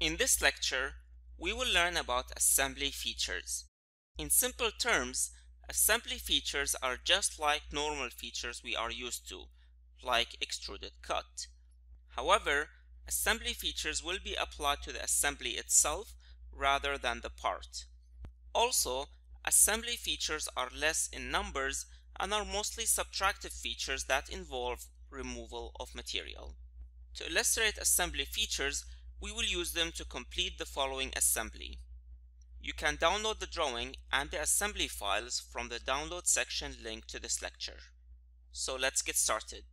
In this lecture, we will learn about assembly features. In simple terms, assembly features are just like normal features we are used to, like extruded cut. However, assembly features will be applied to the assembly itself rather than the part. Also, assembly features are less in numbers and are mostly subtractive features that involve removal of material. To illustrate assembly features, we will use them to complete the following assembly. You can download the drawing and the assembly files from the download section linked to this lecture. So let's get started.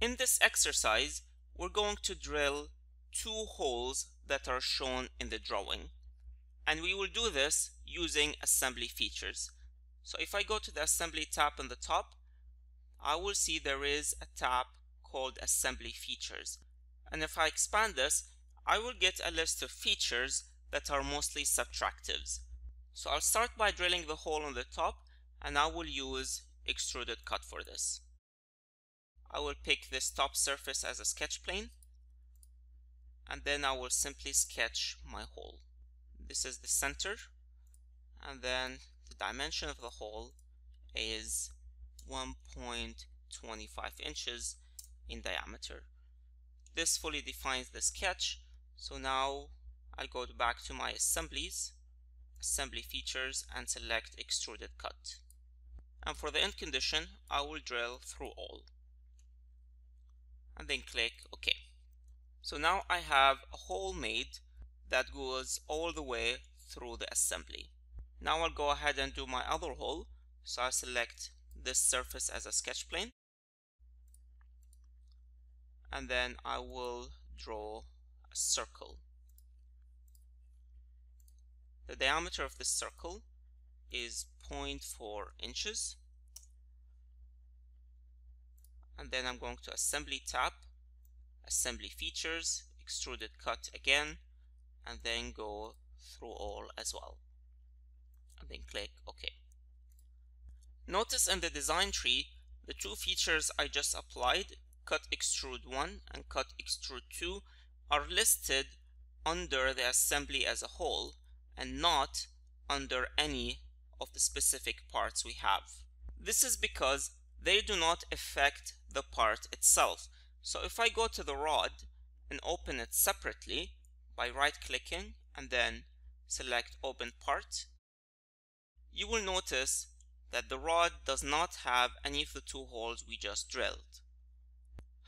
In this exercise, we're going to drill two holes that are shown in the drawing. And we will do this using assembly features. So if I go to the assembly tab on the top, I will see there is a tab called assembly features. And if I expand this, I will get a list of features that are mostly subtractives. So I'll start by drilling the hole on the top and I will use extruded cut for this. I will pick this top surface as a sketch plane and then I will simply sketch my hole. This is the center and then the dimension of the hole is 1.25 inches in diameter. This fully defines the sketch so now I'll go back to my assemblies, assembly features and select extruded cut. And for the end condition, I will drill through all. And then click OK. So now I have a hole made that goes all the way through the assembly. Now I'll go ahead and do my other hole. So I select this surface as a sketch plane. And then I will draw a circle. The diameter of this circle is 0.4 inches. And then I'm going to Assembly tab, Assembly Features, Extruded Cut again, and then go through all as well. And then click OK. Notice in the design tree, the two features I just applied, Cut Extrude 1 and Cut Extrude 2, are listed under the assembly as a whole and not under any of the specific parts we have. This is because they do not affect the part itself. So if I go to the rod and open it separately by right clicking and then select open part, you will notice that the rod does not have any of the two holes we just drilled.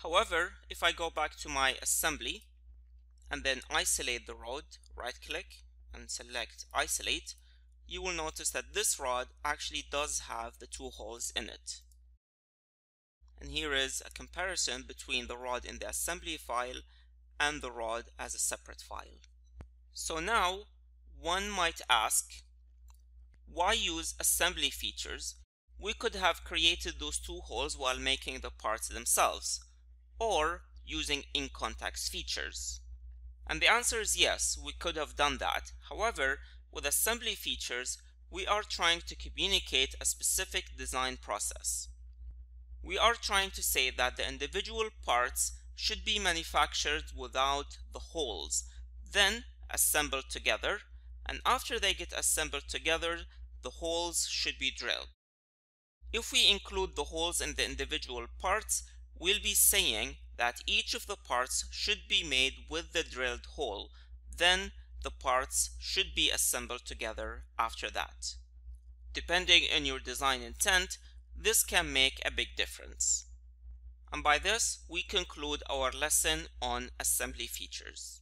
However, if I go back to my assembly and then isolate the rod, right click and select isolate, you will notice that this rod actually does have the two holes in it. And here is a comparison between the rod in the assembly file and the rod as a separate file. So now one might ask, why use assembly features? We could have created those two holes while making the parts themselves, or using in context features. And the answer is yes, we could have done that. However, with assembly features, we are trying to communicate a specific design process. We are trying to say that the individual parts should be manufactured without the holes, then assembled together, and after they get assembled together, the holes should be drilled. If we include the holes in the individual parts, we'll be saying that each of the parts should be made with the drilled hole. Then the parts should be assembled together after that. Depending on your design intent, this can make a big difference. And by this, we conclude our lesson on assembly features.